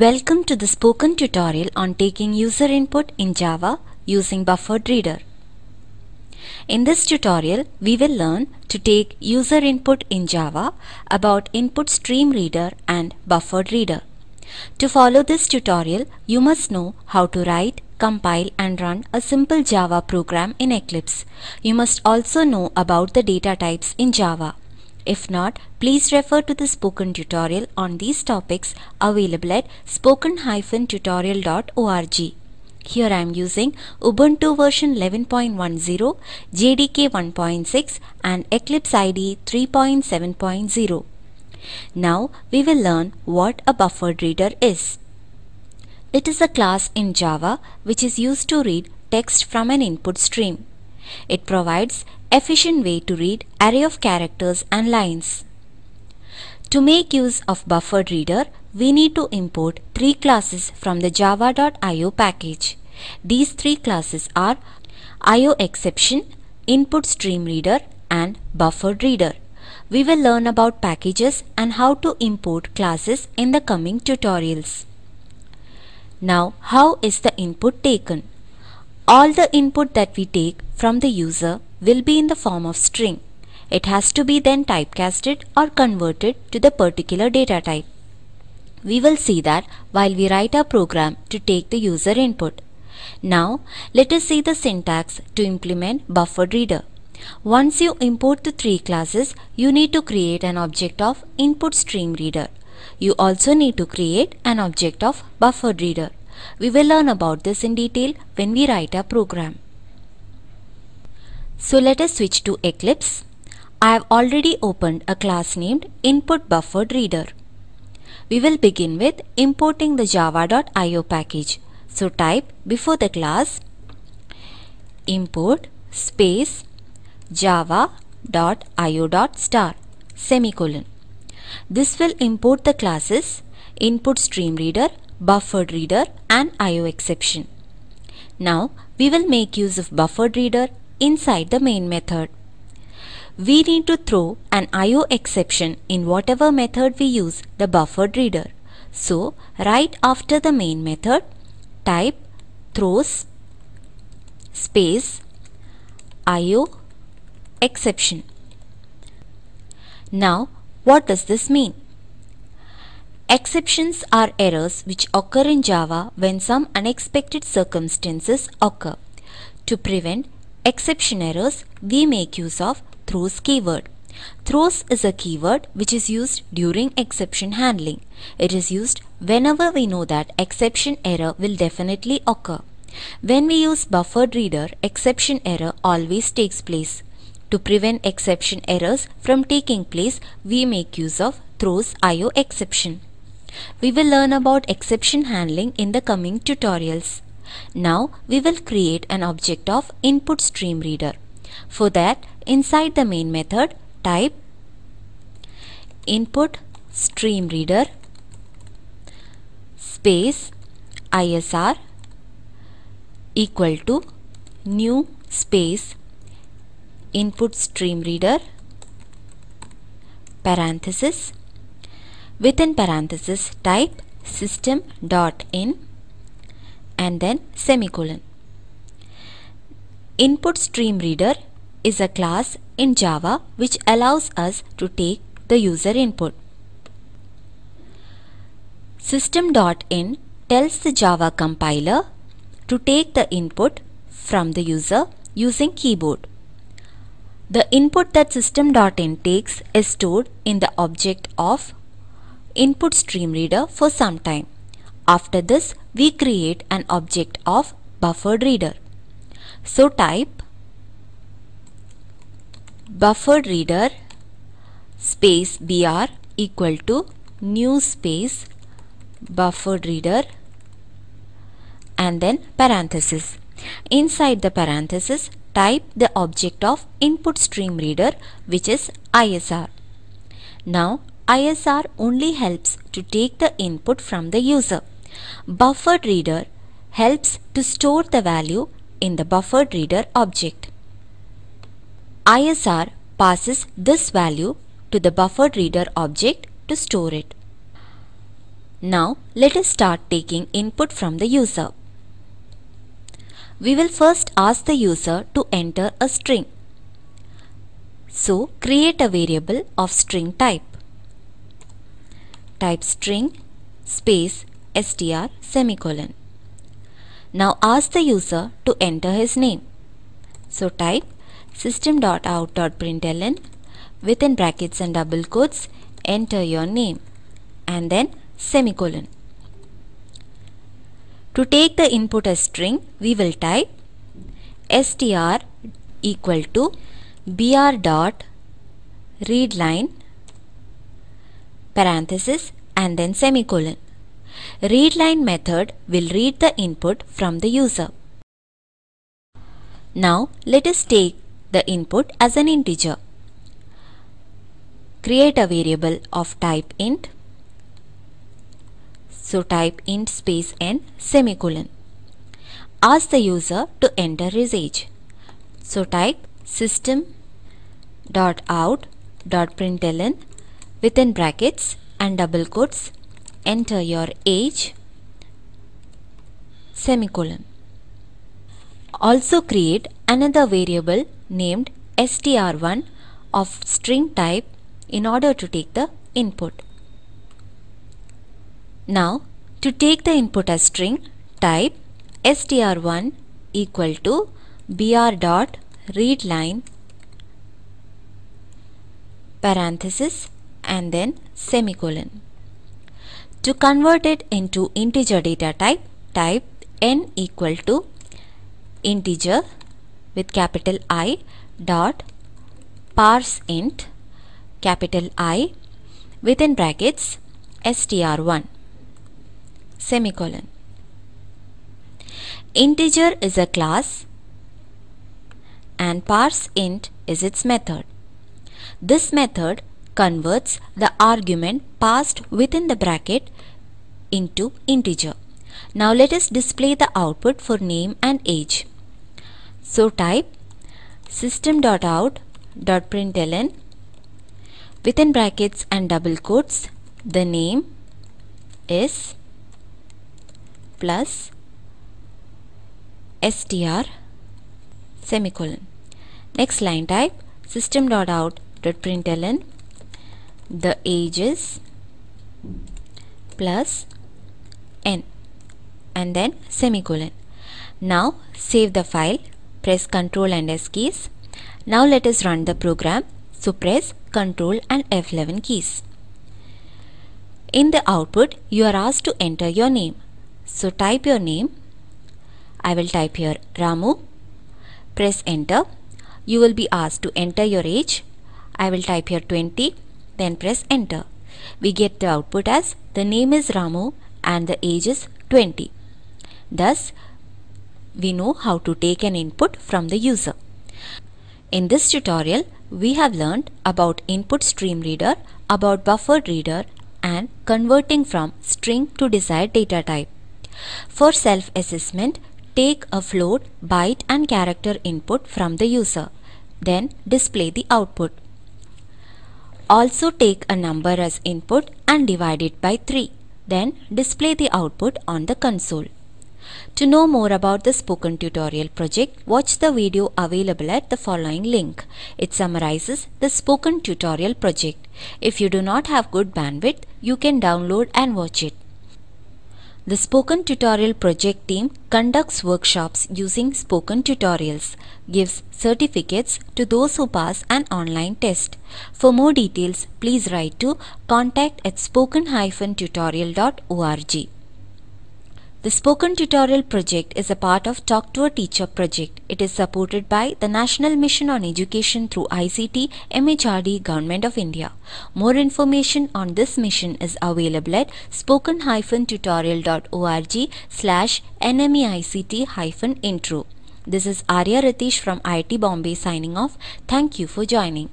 Welcome to the spoken tutorial on taking user input in Java using Buffered Reader. In this tutorial, we will learn to take user input in Java about Input Stream Reader and Buffered Reader. To follow this tutorial, you must know how to write, compile and run a simple Java program in Eclipse. You must also know about the data types in Java. If not, please refer to the spoken tutorial on these topics available at spoken-tutorial.org. Here I am using Ubuntu version 11.10, JDK 1.6 and Eclipse IDE 3.7.0. Now we will learn what a buffered reader is. It is a class in Java which is used to read text from an input stream. It provides efficient way to read array of characters and lines. To make use of buffered reader, we need to import three classes from the java.io package. These three classes are IOException, Input Stream Reader and Buffered Reader. We will learn about packages and how to import classes in the coming tutorials. Now, how is the input taken? All the input that we take from the user will be in the form of string. It has to be then typecasted or converted to the particular data type. We will see that while we write our program to take the user input. Now, let us see the syntax to implement buffered reader. Once you import the three classes, you need to create an object of input stream reader. You also need to create an object of buffered reader. We will learn about this in detail when we write our program. So let us switch to Eclipse. I have already opened a class named input buffered reader. We will begin with importing the java.io package. So type before the class import space java.io.star semicolon. This will import the classes input stream reader, buffered reader and IO exception. Now we will make use of buffered reader inside the main method. We need to throw an IO exception in whatever method we use the buffered reader. So right after the main method type throws space IO exception. Now what does this mean? Exceptions are errors which occur in Java when some unexpected circumstances occur. To prevent exception errors, we make use of throws keyword. Throws is a keyword which is used during exception handling. It is used whenever we know that exception error will definitely occur. When we use buffered reader, exception error always takes place. To prevent exception errors from taking place, we make use of throws IO exception. We will learn about exception handling in the coming tutorials. Now we will create an object of input stream reader. For that, inside the main method, type input stream reader space ISR equal to new space input stream reader parenthesis within parenthesis type system dot in and then semicolon. Input stream reader is a class in Java which allows us to take the user input. System.in tells the Java compiler to take the input from the user using keyboard. The input that system.in takes is stored in the object of input stream reader for some time. After this, we create an object of buffered reader. So type buffered reader space br equal to new space buffered reader and then parenthesis. Inside the parenthesis, type the object of input stream reader which is ISR. Now ISR only helps to take the input from the user. Buffered reader helps to store the value in the buffered reader object. ISR passes this value to the buffered reader object to store it. Now let us start taking input from the user. We will first ask the user to enter a string. So create a variable of string type. Type string space str semicolon. Now ask the user to enter his name. So type system.out.println within brackets and double quotes enter your name and then semicolon. To take the input as string, we will type str equal to br dot readline parenthesis and then semicolon. Readline method will read the input from the user. Now let us take the input as an integer. Create a variable of type int so type int space n semicolon. Ask the user to enter his age. So type system dot out dot println within brackets and double quotes enter your age semicolon. Also create another variable named str1 of string type in order to take the input. Now, to take the input as string, type str1 equal to br dot readline parenthesis and then semicolon. To convert it into integer data type, type n equal to integer with capital I dot parse int capital I within brackets str1 semicolon. Integer is a class and parse int is its method. This method converts the argument passed within the bracket into integer. Now let us display the output for name and age. So type system.out.println within brackets and double quotes the name is plus str semicolon. Next line type system.out.println the ages plus n and then semicolon. Now save the file, press Ctrl and S keys. Now let us run the program. So press Ctrl and F11 keys. In the output, you are asked to enter your name. So type your name. I will type here Ramu. Press enter. You will be asked to enter your age. I will type here 20. Then press enter. We get the output as the name is Ramu and the age is 20. Thus, we know how to take an input from the user. In this tutorial, we have learned about input stream reader, about buffered reader and converting from string to desired data type. For self-assessment, take a float, byte and character input from the user. Then display the output. Also take a number as input and divide it by 3. Then display the output on the console. To know more about the spoken tutorial project, watch the video available at the following link. It summarizes the spoken tutorial project. If you do not have good bandwidth, you can download and watch it. The Spoken Tutorial project team conducts workshops using spoken tutorials, gives certificates to those who pass an online test. For more details, please write to contact at spoken-tutorial.org. The Spoken Tutorial project is a part of Talk to a Teacher project. It is supported by the National Mission on Education through ICT MHRD Government of India. More information on this mission is available at spoken-tutorial.org slash nmeict-intro. This is Arya Ratish from IIT Bombay signing off. Thank you for joining.